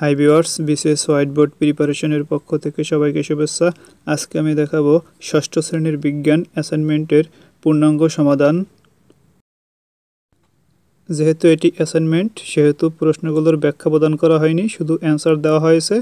Hi viewers BCS white board প্রিপারেশনের পক্ষ থেকে সবাইকে শুভেচ্ছা। আজকে আমি দেখাবো ষষ্ঠ শ্রেণির বিজ্ঞান অ্যাসাইনমেন্টের পূর্ণাঙ্গ সমাধান। যেহেতু এটি অ্যাসাইনমেন্ট, সেহেতু প্রশ্নগুলোর ব্যাখ্যা প্রদান করা হয়নি, শুধু অ্যান্সার দেওয়া হয়েছে।